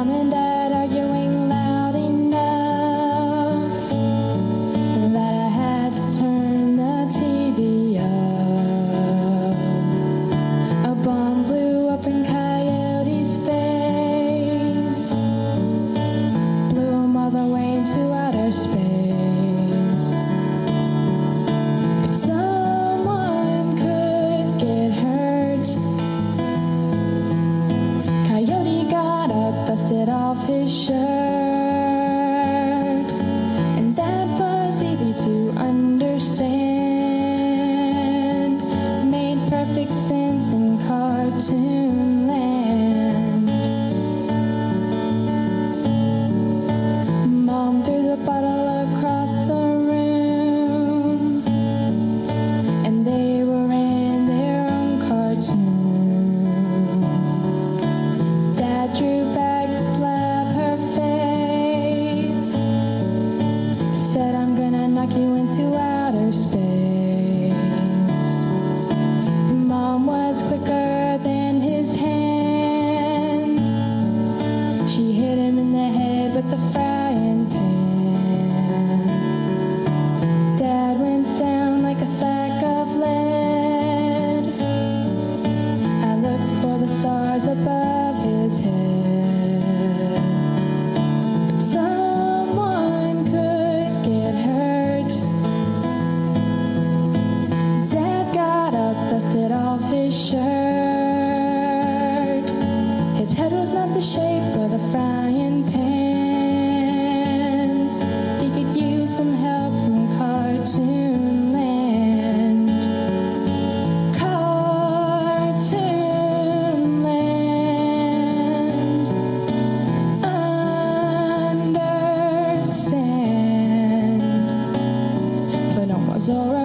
diamond shape for the frying pan. He could use some help from Cartoon Land. Cartoon Land. Understand. But alright.